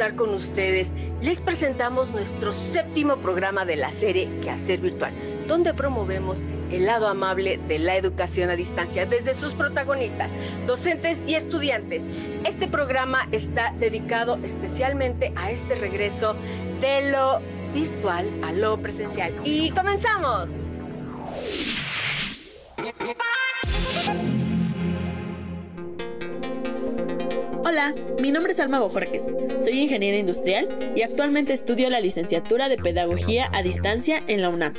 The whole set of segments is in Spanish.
Con ustedes. Les presentamos nuestro séptimo programa de la serie Quehacer Virtual, donde promovemos el lado amable de la educación a distancia desde sus protagonistas, docentes y estudiantes. Este programa está dedicado especialmente a este regreso de lo virtual a lo presencial. Y comenzamos. Hola, mi nombre es Alma Bojorques. Soy ingeniera industrial y actualmente estudio la licenciatura de Pedagogía a Distancia en la UNAM.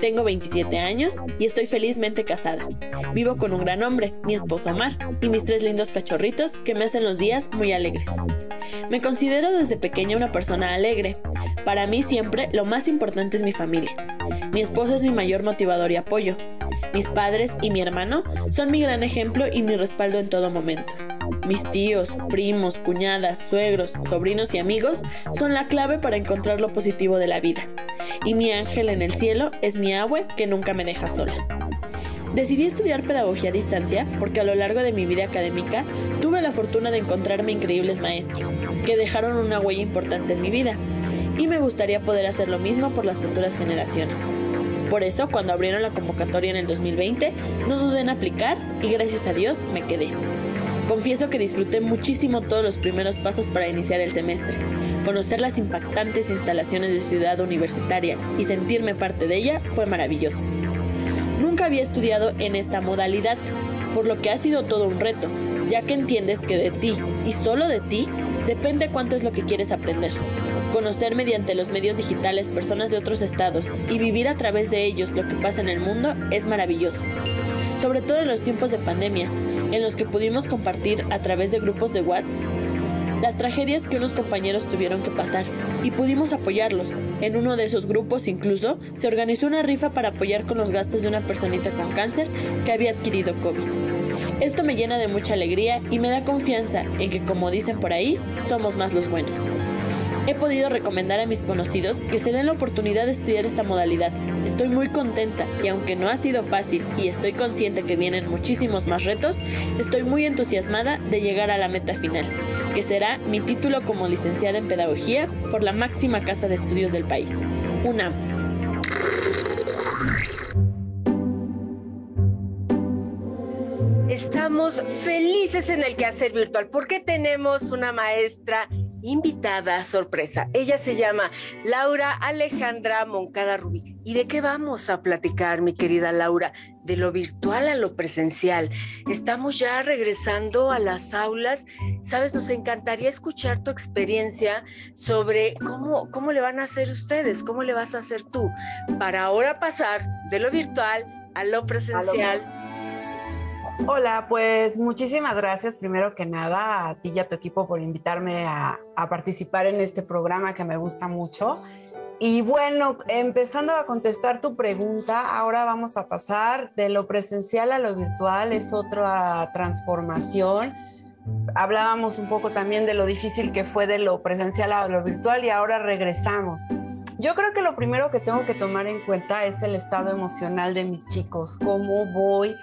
Tengo 27 años y estoy felizmente casada. Vivo con un gran hombre, mi esposo Omar, y mis tres lindos cachorritos que me hacen los días muy alegres. Me considero desde pequeña una persona alegre. Para mí siempre lo más importante es mi familia. Mi esposo es mi mayor motivador y apoyo. Mis padres y mi hermano son mi gran ejemplo y mi respaldo en todo momento. Mis tíos, primos, cuñadas, suegros, sobrinos y amigos son la clave para encontrar lo positivo de la vida. Y mi ángel en el cielo es mi abue que nunca me deja sola. Decidí estudiar pedagogía a distancia porque a lo largo de mi vida académica tuve la fortuna de encontrarme increíbles maestros que dejaron una huella importante en mi vida y me gustaría poder hacer lo mismo por las futuras generaciones. Por eso, cuando abrieron la convocatoria en el 2020, no dudé en aplicar y gracias a Dios me quedé. Confieso que disfruté muchísimo todos los primeros pasos para iniciar el semestre. Conocer las impactantes instalaciones de Ciudad Universitaria y sentirme parte de ella fue maravilloso. Nunca había estudiado en esta modalidad, por lo que ha sido todo un reto, ya que entiendes que de ti y solo de ti depende cuánto es lo que quieres aprender. Conocer mediante los medios digitales personas de otros estados y vivir a través de ellos lo que pasa en el mundo es maravilloso. Sobre todo en los tiempos de pandemia, en los que pudimos compartir a través de grupos de WhatsApp las tragedias que unos compañeros tuvieron que pasar y pudimos apoyarlos. En uno de esos grupos incluso se organizó una rifa para apoyar con los gastos de una personita con cáncer que había adquirido COVID. Esto me llena de mucha alegría y me da confianza en que, como dicen por ahí, somos más los buenos. He podido recomendar a mis conocidos que se den la oportunidad de estudiar esta modalidad. Estoy muy contenta y aunque no ha sido fácil y estoy consciente que vienen muchísimos más retos, estoy muy entusiasmada de llegar a la meta final, que será mi título como licenciada en Pedagogía por la máxima casa de estudios del país, UNAM. Estamos felices en el quehacer virtual porque tenemos una maestra invitada sorpresa. Ella se llama Laura Alejandra Moncada Rubí. ¿Y de qué vamos a platicar, mi querida Laura? De lo virtual a lo presencial. Estamos ya regresando a las aulas. Sabes, nos encantaría escuchar tu experiencia sobre cómo, cómo le van a hacer ustedes, cómo le vas a hacer tú para ahora pasar de lo virtual a lo presencial. Hola, pues muchísimas gracias primero que nada a ti y a tu equipo por invitarme a, participar en este programa que me gusta mucho. Y bueno, empezando a contestar tu pregunta, ahora vamos a pasar de lo presencial a lo virtual, es otra transformación. Hablábamos un poco también de lo difícil que fue de lo presencial a lo virtual y ahora regresamos. Yo creo que lo primero que tengo que tomar en cuenta es el estado emocional de mis chicos, cómo voy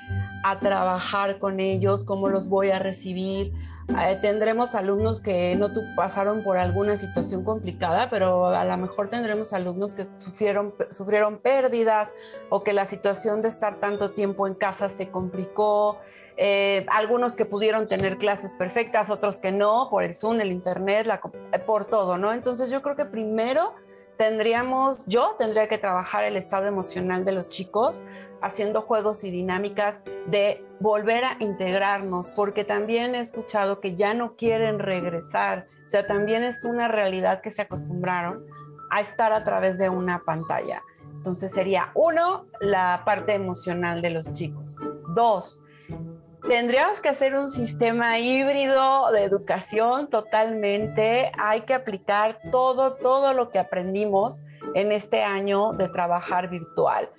a trabajar con ellos, cómo los voy a recibir. Eh, tendremos alumnos que no pasaron por alguna situación complicada, pero a lo mejor tendremos alumnos que sufrieron, sufrieron pérdidas o que la situación de estar tanto tiempo en casa se complicó. Eh, algunos que pudieron tener clases perfectas, otros que no, por el Zoom, el Internet, por todo, ¿no? Entonces yo creo que primero tendríamos, yo tendría que trabajar el estado emocional de los chicos haciendo juegos y dinámicas de volver a integrarnos, porque también he escuchado que ya no quieren regresar, o sea, también es una realidad que se acostumbraron a estar a través de una pantalla. Entonces sería, uno, la parte emocional de los chicos. Dos, tendríamos que hacer un sistema híbrido de educación totalmente. Hay que aplicar todo, todo lo que aprendimos en este año de trabajar virtual.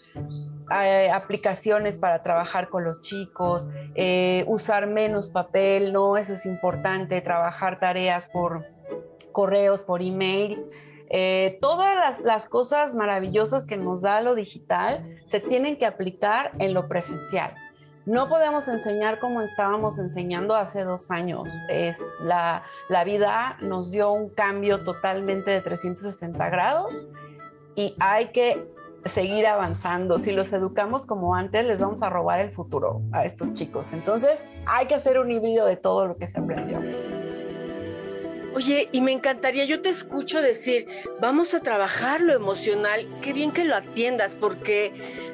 Aplicaciones para trabajar con los chicos, eh, usar menos papel, ¿no? Eso es importante, trabajar tareas por correos, por email. Eh, todas las, las, cosas maravillosas que nos da lo digital se tienen que aplicar en lo presencial. No podemos enseñar como estábamos enseñando hace dos años. Es la, la vida nos dio un cambio totalmente de 360 grados y hay que seguir avanzando. Si los educamos como antes, les vamos a robar el futuro a estos chicos. Entonces, hay que hacer un híbrido de todo lo que se aprendió. Oye, y me encantaría, yo te escucho decir, vamos a trabajar lo emocional, qué bien que lo atiendas, porque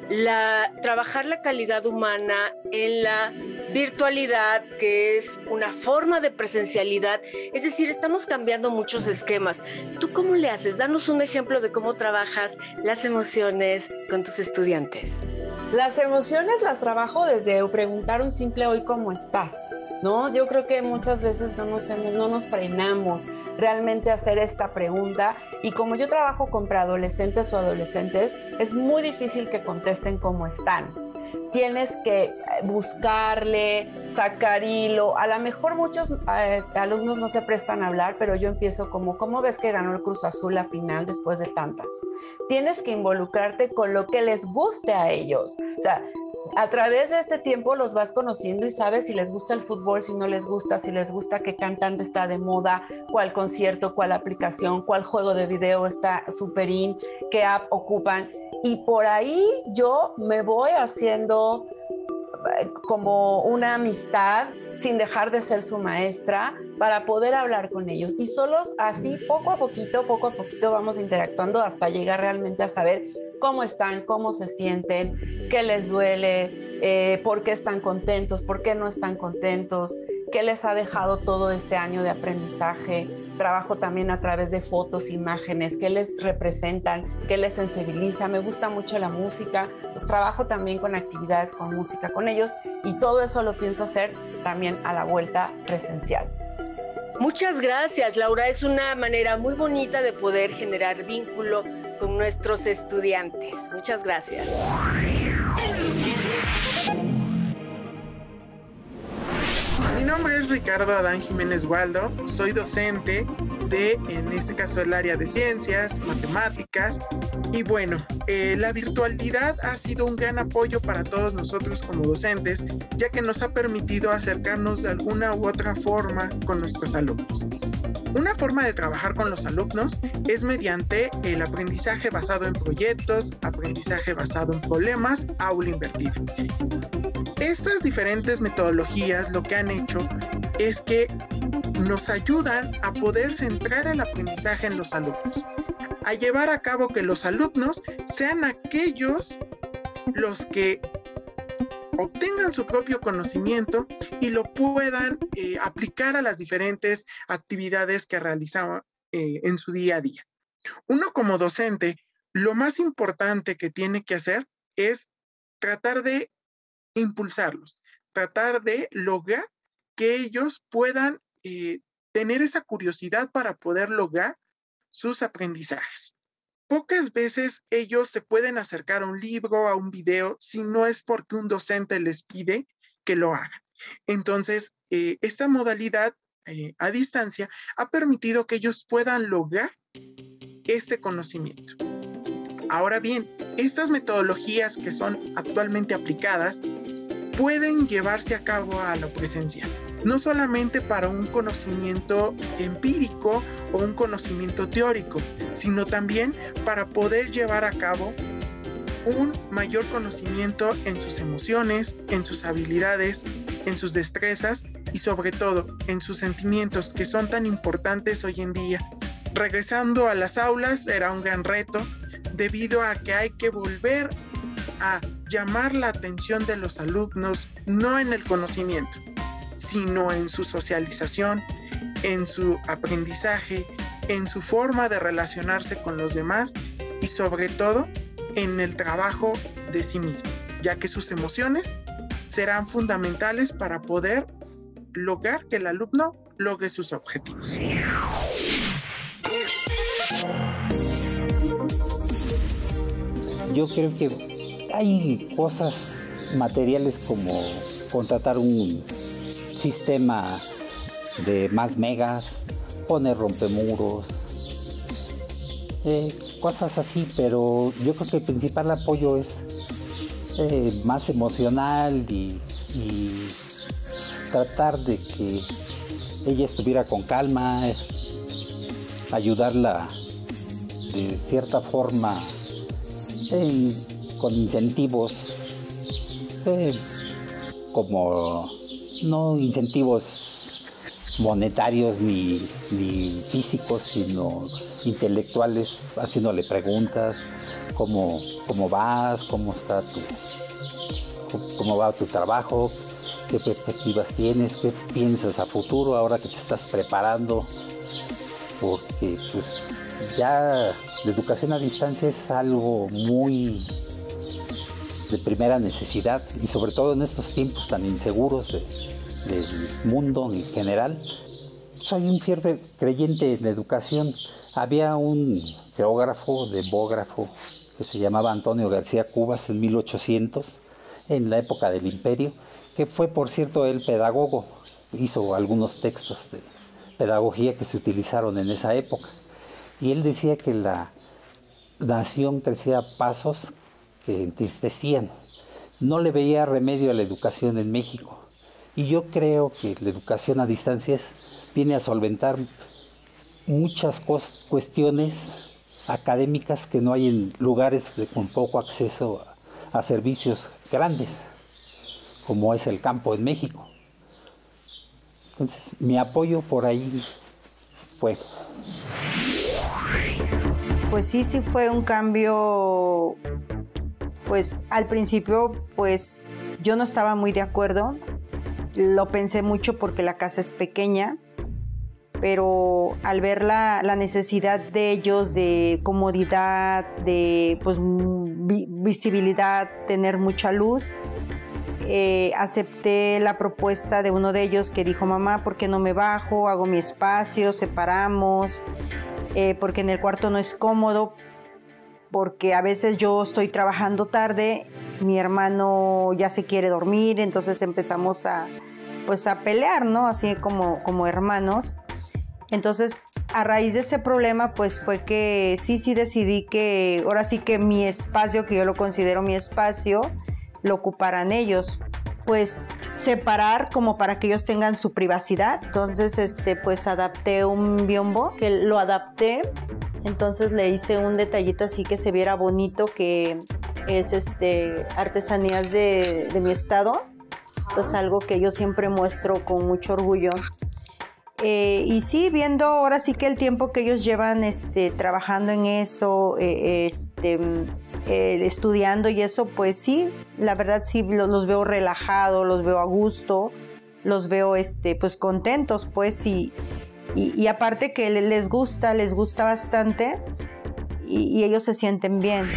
la, trabajar la calidad humana en la virtualidad, que es una forma de presencialidad, es decir, estamos cambiando muchos esquemas. ¿Tú cómo le haces? Danos un ejemplo de cómo trabajas las emociones con tus estudiantes. Las emociones las trabajo desde preguntar un simple hoy cómo estás, ¿no? Yo creo que muchas veces no nos, no nos frenamos realmente a hacer esta pregunta. Y como yo trabajo con preadolescentes o adolescentes, es muy difícil que contesten cómo están tienes que eh, buscarle, sacar hilo. A lo mejor muchos eh, alumnos no se prestan a hablar, pero yo empiezo como, ¿cómo ves que ganó el Cruz Azul la final después de tantas? Tienes que involucrarte con lo que les guste a ellos. O sea, a través de este tiempo los vas conociendo y sabes si les gusta el fútbol, si no les gusta, si les gusta qué cantante está de moda, cuál concierto, cuál aplicación, cuál juego de video está super in, qué app ocupan. Y por ahí yo me voy haciendo eh, como una amistad sin dejar de ser su maestra para poder hablar con ellos. Y solos así, poco a poquito, poco a poquito vamos interactuando hasta llegar realmente a saber cómo están, cómo se sienten, qué les duele, eh, por qué están contentos, por qué no están contentos, qué les ha dejado todo este año de aprendizaje. Trabajo también a través de fotos, imágenes, qué les representan, qué les sensibiliza. Me gusta mucho la música, pues trabajo también con actividades con música con ellos y todo eso lo pienso hacer también a la vuelta presencial. Muchas gracias, Laura. Es una manera muy bonita de poder generar vínculo con nuestros estudiantes. Muchas gracias. Nombre es Ricardo Adán Jiménez Waldo, soy docente de, en este caso, el área de ciencias, matemáticas. Y bueno, eh, la virtualidad ha sido un gran apoyo para todos nosotros como docentes, ya que nos ha permitido acercarnos de alguna u otra forma con nuestros alumnos. Una forma de trabajar con los alumnos es mediante el aprendizaje basado en proyectos, aprendizaje basado en problemas, aula invertida. Estas diferentes metodologías lo que han hecho es que nos ayudan a poder centrar el aprendizaje en los alumnos, a llevar a cabo que los alumnos sean aquellos los que obtengan su propio conocimiento y lo puedan eh, aplicar a las diferentes actividades que realizan eh, en su día a día. Uno como docente, lo más importante que tiene que hacer es tratar de impulsarlos, tratar de lograr que ellos puedan eh, tener esa curiosidad para poder lograr sus aprendizajes. Pocas veces ellos se pueden acercar a un libro, a un video, si no es porque un docente les pide que lo hagan. Entonces, eh, esta modalidad eh, a distancia ha permitido que ellos puedan lograr este conocimiento. Ahora bien, estas metodologías que son actualmente aplicadas pueden llevarse a cabo a la presencia, no solamente para un conocimiento empírico o un conocimiento teórico, sino también para poder llevar a cabo un mayor conocimiento en sus emociones, en sus habilidades, en sus destrezas y sobre todo en sus sentimientos que son tan importantes hoy en día. Regresando a las aulas era un gran reto debido a que hay que volver a llamar la atención de los alumnos no en el conocimiento, sino en su socialización, en su aprendizaje, en su forma de relacionarse con los demás y sobre todo en el trabajo de sí mismo, ya que sus emociones serán fundamentales para poder lograr que el alumno logre sus objetivos. Yo creo que hay cosas materiales como contratar un sistema de más megas, poner rompemuros, eh, cosas así, pero yo creo que el principal apoyo es eh, más emocional y y tratar de que ella estuviera con calma, ayudarla de cierta forma con incentivos. Como no incentivos monetarios ni, ni, físicos, sino intelectuales, haciéndole preguntas, cómo, cómo vas, cómo está tu, cómo va tu trabajo, qué perspectivas tienes, qué piensas a futuro ahora que te estás preparando, porque pues ya la educación a distancia es algo muy de primera necesidad y sobre todo en estos tiempos tan inseguros del mundo en general. Soy un fiel creyente en la educación. Había un geógrafo, demógrafo, que se llamaba Antonio García Cubas en 1800, en la época del imperio, que fue por cierto el pedagogo, hizo algunos textos de pedagogía que se utilizaron en esa época. Y él decía que la nación crecía a pasos que entristecían. No le veía remedio a la educación en México. Y yo creo que la educación a distancias viene a solventar muchas cuestiones académicas que no hay en lugares con poco acceso a servicios grandes como es el campo en México. Entonces, mi apoyo por ahí fue. Pues sí, sí fue un cambio, pues al principio, pues yo no estaba muy de acuerdo, lo pensé mucho porque la casa es pequeña, pero al ver la, necesidad de ellos de comodidad, de pues, visibilidad, tener mucha luz, eh, acepté la propuesta de uno de ellos que dijo, mamá, ¿por qué no me bajo? Hago mi espacio, separamos, eh, porque en el cuarto no es cómodo, porque a veces yo estoy trabajando tarde, mi hermano ya se quiere dormir, entonces empezamos a, pues a pelear, ¿no? Así como, como hermanos. Entonces, a raíz de ese problema, pues fue que sí, sí decidí que ahora sí que mi espacio, que yo lo considero mi espacio, lo ocuparan ellos pues separar como para que ellos tengan su privacidad. Entonces, este, pues adapté un biombo que lo adapté. Entonces le hice un detallito así que se viera bonito, que es este artesanías de, de mi estado. Pues algo que yo siempre muestro con mucho orgullo. Eh, y sí, viendo ahora sí que el tiempo que ellos llevan este, trabajando en eso, eh, este, eh, estudiando y eso, pues sí, la verdad sí los, veo relajados, los veo a gusto, los veo este, pues contentos, pues, y, y, aparte que les gusta, les gusta bastante y, ellos se sienten bien.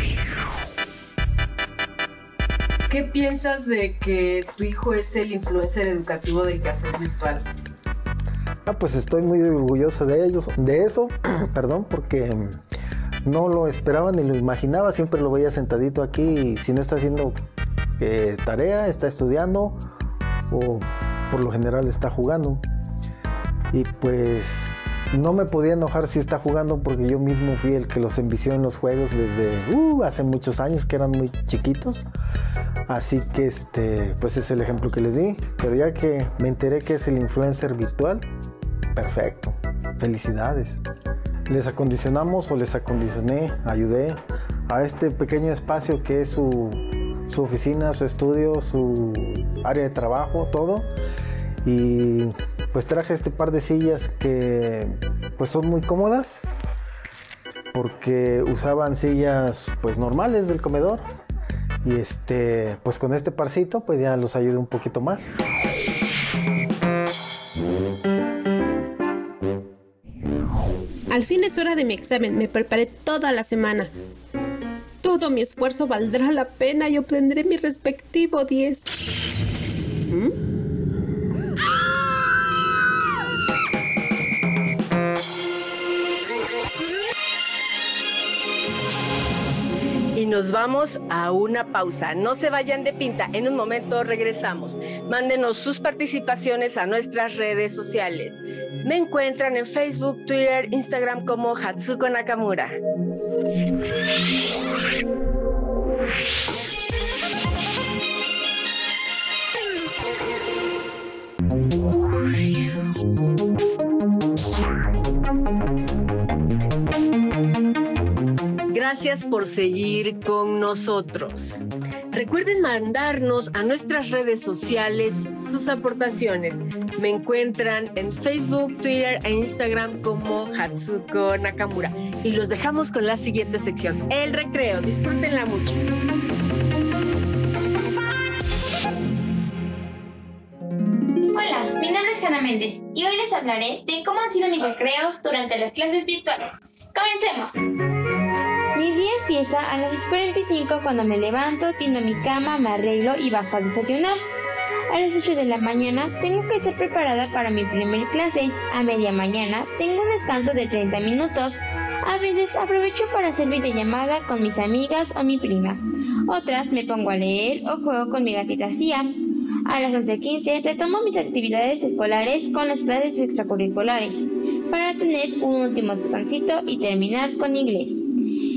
¿Qué piensas de que tu hijo es el influencer educativo del caso virtual? Ah, pues estoy muy orgulloso de ellos, de eso, perdón, porque no lo esperaba ni lo imaginaba, siempre lo veía sentadito aquí y si no está haciendo eh, tarea, está estudiando o por lo general está jugando. Y pues no me podía enojar si está jugando porque yo mismo fui el que los envició en los juegos desde uh, hace muchos años que eran muy chiquitos. Así que este, pues es el ejemplo que les di. Pero ya que me enteré que es el influencer virtual, Perfecto. Felicidades. Les acondicionamos o les acondicioné, ayudé a este pequeño espacio que es su, oficina, su estudio, su área de trabajo, todo. Y pues traje este par de sillas que pues son muy cómodas porque usaban sillas pues normales del comedor y este pues con este parcito pues ya los ayudé un poquito más. Al fin es hora de mi examen. Me preparé toda la semana. Todo mi esfuerzo valdrá la pena y obtendré mi respectivo 10. y nos vamos a una pausa. No se vayan de pinta, en un momento regresamos. Mándenos sus participaciones a nuestras redes sociales. Me encuentran en Facebook, Twitter, Instagram como Hatsuko Nakamura. Gracias por seguir con nosotros. Recuerden mandarnos a nuestras redes sociales sus aportaciones. Me encuentran en Facebook, Twitter e Instagram como Hatsuko Nakamura. Y los dejamos con la siguiente sección, el recreo. Disfrútenla mucho. Hola, mi nombre es Hanna Méndez y hoy les hablaré de cómo han sido mis recreos durante las clases virtuales. ¡Comencemos! Mi día empieza a las 10.45 cuando me levanto, tiendo mi cama, me arreglo y bajo a desayunar. A las 8 de la mañana tengo que estar preparada para mi primer clase. A media mañana tengo un descanso de 30 minutos. A veces aprovecho para hacer videollamada con mis amigas o mi prima. Otras me pongo a leer o juego con mi gatita Cia. A las 11.15 retomo mis actividades escolares con las clases extracurriculares para tener un último descansito y terminar con inglés.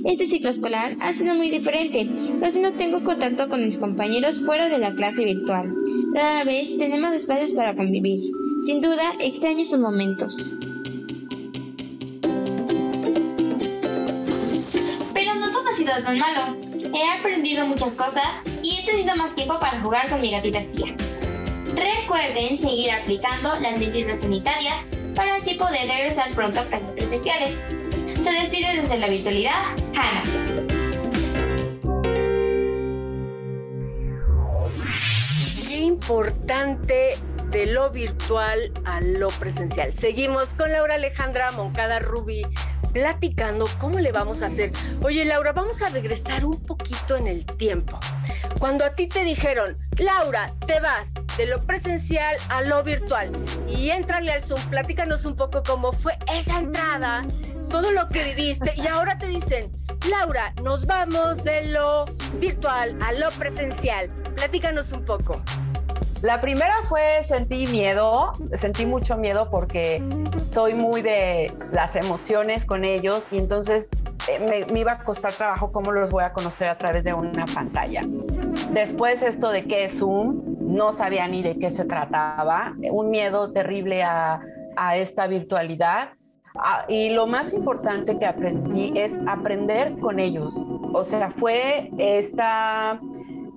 Este ciclo escolar ha sido muy diferente. Casi no tengo contacto con mis compañeros fuera de la clase virtual. Rara vez tenemos espacios para convivir. Sin duda, extraño esos momentos. Pero no todo ha sido tan malo. He aprendido muchas cosas y he tenido más tiempo para jugar con mi gatita Cia. Recuerden seguir aplicando las medidas sanitarias para así poder regresar pronto a clases presenciales. Se despide desde la virtualidad, Hannah. Qué importante de lo virtual a lo presencial. Seguimos con Laura Alejandra Moncada Rubí platicando cómo le vamos a hacer. Oye, Laura, vamos a regresar un poquito en el tiempo. Cuando a ti te dijeron, Laura, te vas de lo presencial a lo virtual y entrale al Zoom, platícanos un poco cómo fue esa entrada todo lo que viviste y ahora te dicen, Laura, nos vamos de lo virtual a lo presencial. Platícanos un poco. La primera fue sentí miedo, sentí mucho miedo porque estoy muy de las emociones con ellos y entonces eh, me, me, iba a costar trabajo cómo los voy a conocer a través de una pantalla. Después esto de qué es Zoom, no sabía ni de qué se trataba, un miedo terrible a, a esta virtualidad Ah, y lo más importante que aprendí es aprender con ellos. O sea, fue esta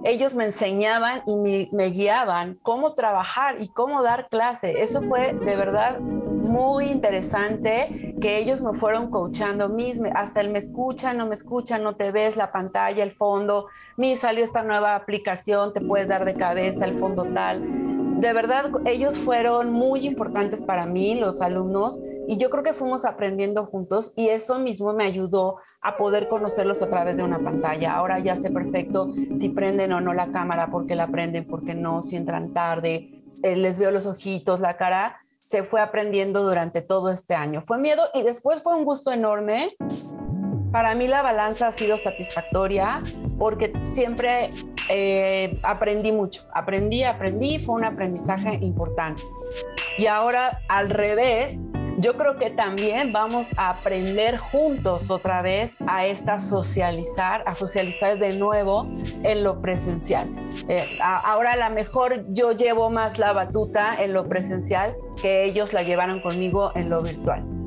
ellos me enseñaban y me, guiaban cómo trabajar y cómo dar clase. Eso fue de verdad muy interesante que ellos me fueron coachando, mis, hasta el me escucha, no me escucha, no te ves, la pantalla, el fondo, mi salió esta nueva aplicación, te puedes dar de cabeza, el fondo tal. De verdad, ellos fueron muy importantes para mí, los alumnos, y yo creo que fuimos aprendiendo juntos y eso mismo me ayudó a poder conocerlos a través de una pantalla. Ahora ya sé perfecto si prenden o no la cámara, por qué la prenden, por qué no, si entran tarde, eh, les veo los ojitos, la cara. Se fue aprendiendo durante todo este año. Fue miedo y después fue un gusto enorme. Para mí la balanza ha sido satisfactoria porque siempre eh, aprendí mucho. Aprendí, aprendí, fue un aprendizaje importante. Y ahora al revés, yo creo que también vamos a aprender juntos otra vez a esta socializar, a socializar de nuevo en lo presencial. Eh, ahora a lo mejor yo llevo más la batuta en lo presencial que ellos la llevaron conmigo en lo virtual.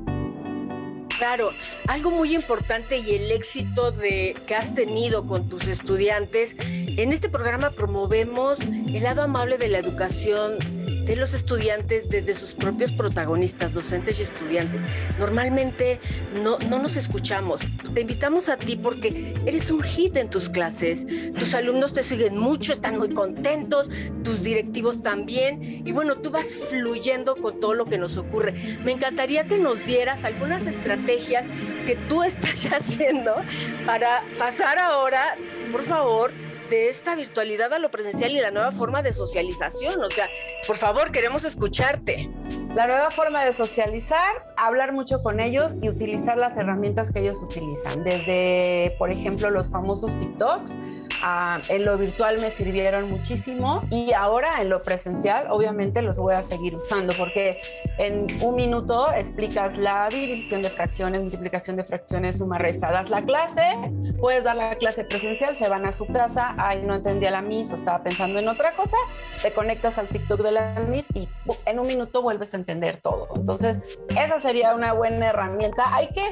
Claro, algo muy importante y el éxito de, que has tenido con tus estudiantes. En este programa promovemos el lado amable de la educación de los estudiantes desde sus propios protagonistas, docentes y estudiantes. Normalmente no, no nos escuchamos. Te invitamos a ti porque eres un hit en tus clases. Tus alumnos te siguen mucho, están muy contentos, tus directivos también. Y bueno, tú vas fluyendo con todo lo que nos ocurre. Me encantaría que nos dieras algunas estrategias que tú estás haciendo para pasar ahora, por favor, de esta virtualidad a lo presencial y la nueva forma de socialización. O sea, por favor, queremos escucharte. La nueva forma de socializar, hablar mucho con ellos y utilizar las herramientas que ellos utilizan. Desde, por ejemplo, los famosos TikToks en lo virtual me sirvieron muchísimo y ahora en lo presencial obviamente los voy a seguir usando porque en un minuto explicas la división de fracciones, multiplicación de fracciones, suma, resta, das la clase, puedes dar la clase presencial, se van a su casa, ay, no entendía la Miss o estaba pensando en otra cosa, te conectas al TikTok de la Miss y en un minuto vuelves a entender todo. Entonces, esa sería una buena herramienta. Hay que,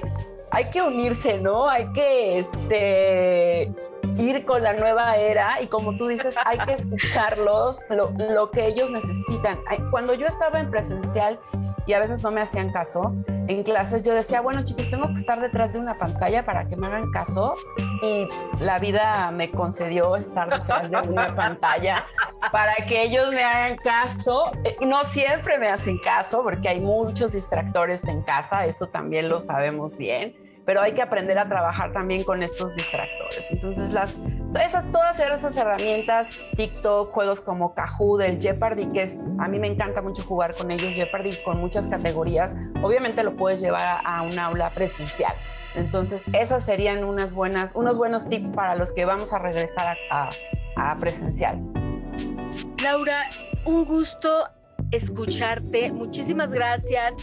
hay que unirse, ¿no? Hay que este, ir con la nueva era y como tú dices, hay que escucharlos, lo, lo que ellos necesitan. Cuando yo estaba en presencial y a veces no me hacían caso, en clases yo decía, bueno chicos, tengo que estar detrás de una pantalla para que me hagan caso y la vida me concedió estar detrás de una pantalla para que ellos me hagan caso. No siempre me hacen caso porque hay muchos distractores en casa, eso también lo sabemos bien pero hay que aprender a trabajar también con estos distractores. Entonces, esas, todas esas herramientas, TikTok, juegos como Kahoot, el Jeopardy, que a mí me encanta mucho jugar con ellos, Jeopardy con muchas categorías, obviamente lo puedes llevar a, un aula presencial. Entonces, esas serían unas buenas, unos buenos tips para los que vamos a regresar a, a presencial. Laura, un gusto escucharte. Muchísimas gracias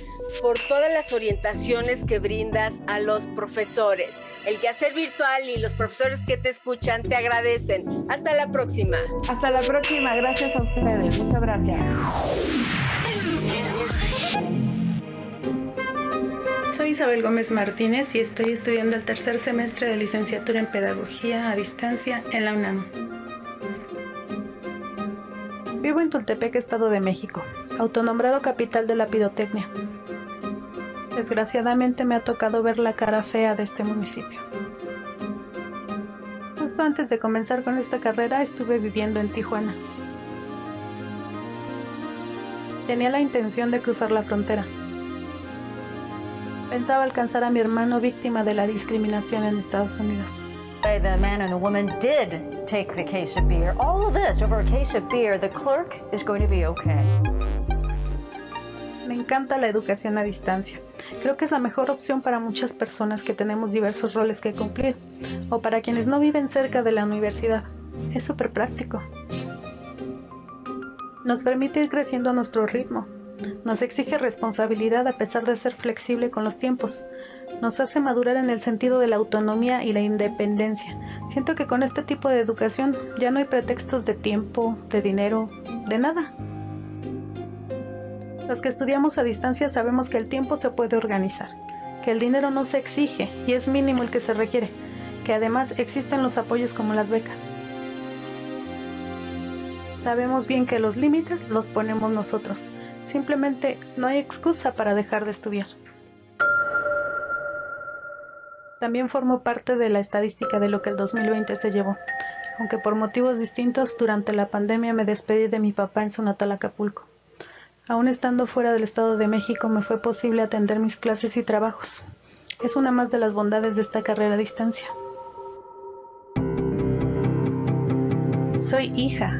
por todas las orientaciones que brindas a los profesores. El quehacer virtual y los profesores que te escuchan te agradecen. Hasta la próxima. Hasta la próxima. Gracias a ustedes. Muchas gracias. Soy Isabel Gómez Martínez y estoy estudiando el tercer semestre de licenciatura en Pedagogía a distancia en la UNAM. Vivo en Tultepec, Estado de México, autonombrado capital de la pirotecnia. Desgraciadamente me ha tocado ver la cara fea de este municipio. Justo antes de comenzar con esta carrera estuve viviendo en Tijuana. Tenía la intención de cruzar la frontera. Pensaba alcanzar a mi hermano víctima de la discriminación en Estados Unidos. The man and the woman did take the case of beer. All this over a case of beer, the clerk is going to be okay. Me encanta la educación a distancia. Creo que es la mejor opción para muchas personas que tenemos diversos roles que cumplir o para quienes no viven cerca de la universidad. Es súper práctico. Nos permite ir creciendo a nuestro ritmo. Nos exige responsabilidad a pesar de ser flexible con los tiempos nos hace madurar en el sentido de la autonomía y la independencia. Siento que con este tipo de educación ya no hay pretextos de tiempo, de dinero, de nada. Los que estudiamos a distancia sabemos que el tiempo se puede organizar, que el dinero no se exige y es mínimo el que se requiere, que además existen los apoyos como las becas. Sabemos bien que los límites los ponemos nosotros, simplemente no hay excusa para dejar de estudiar. También formó parte de la estadística de lo que el 2020 se llevó, aunque por motivos distintos durante la pandemia me despedí de mi papá en su natal Acapulco. Aún estando fuera del Estado de México me fue posible atender mis clases y trabajos. Es una más de las bondades de esta carrera a distancia. Soy hija,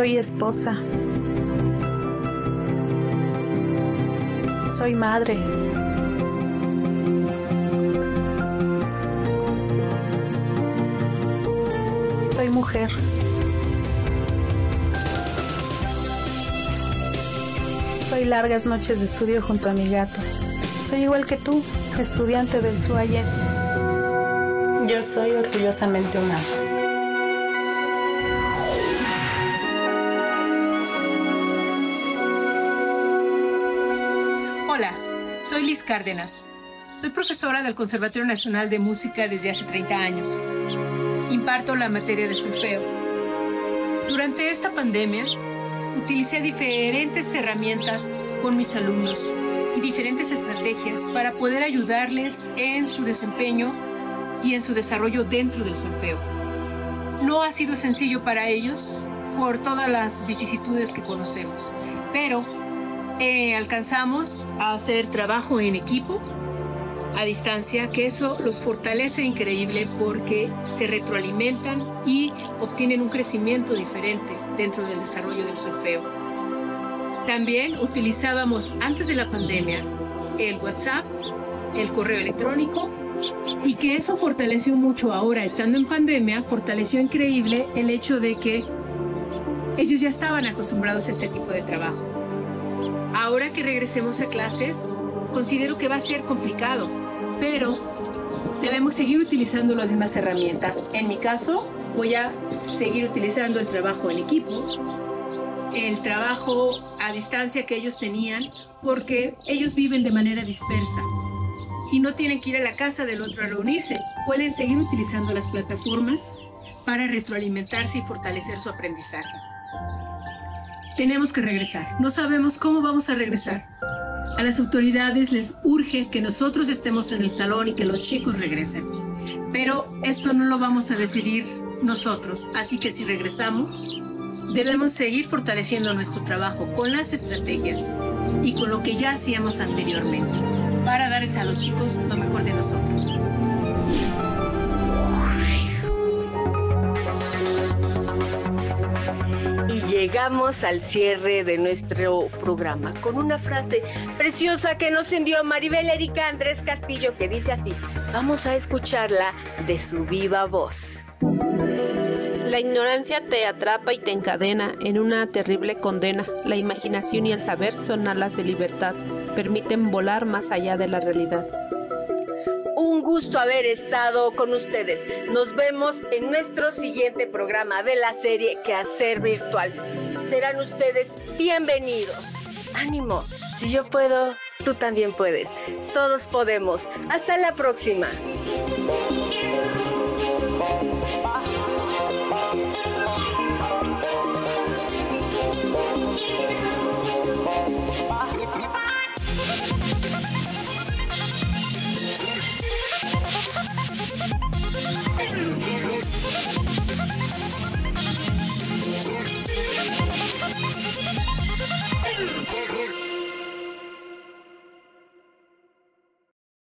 Soy esposa. Soy madre. Soy mujer. Soy largas noches de estudio junto a mi gato. Soy igual que tú, estudiante del SUAYE. Yo soy orgullosamente humana. Cárdenas. Soy profesora del Conservatorio Nacional de Música desde hace 30 años. Imparto la materia de solfeo. Durante esta pandemia, utilicé diferentes herramientas con mis alumnos y diferentes estrategias para poder ayudarles en su desempeño y en su desarrollo dentro del solfeo. No ha sido sencillo para ellos por todas las vicisitudes que conocemos, pero eh, alcanzamos a hacer trabajo en equipo a distancia, que eso los fortalece increíble porque se retroalimentan y obtienen un crecimiento diferente dentro del desarrollo del solfeo. También utilizábamos antes de la pandemia el WhatsApp, el correo electrónico y que eso fortaleció mucho ahora, estando en pandemia, fortaleció increíble el hecho de que ellos ya estaban acostumbrados a este tipo de trabajo. Ahora que regresemos a clases, considero que va a ser complicado, pero debemos seguir utilizando las mismas herramientas. En mi caso, voy a seguir utilizando el trabajo en equipo, el trabajo a distancia que ellos tenían, porque ellos viven de manera dispersa y no tienen que ir a la casa del otro a reunirse. Pueden seguir utilizando las plataformas para retroalimentarse y fortalecer su aprendizaje. Tenemos que regresar. No sabemos cómo vamos a regresar. A las autoridades les urge que nosotros estemos en el salón y que los chicos regresen. Pero esto no lo vamos a decidir nosotros. Así que si regresamos, debemos seguir fortaleciendo nuestro trabajo con las estrategias y con lo que ya hacíamos anteriormente para darles a los chicos lo mejor de nosotros. Llegamos al cierre de nuestro programa con una frase preciosa que nos envió Maribel Erika Andrés Castillo que dice así, vamos a escucharla de su viva voz. La ignorancia te atrapa y te encadena en una terrible condena. La imaginación y el saber son alas de libertad. Permiten volar más allá de la realidad. Un gusto haber estado con ustedes. Nos vemos en nuestro siguiente programa de la serie Quehacer Virtual. Serán ustedes bienvenidos. Ánimo, si yo puedo, tú también puedes. Todos podemos. Hasta la próxima.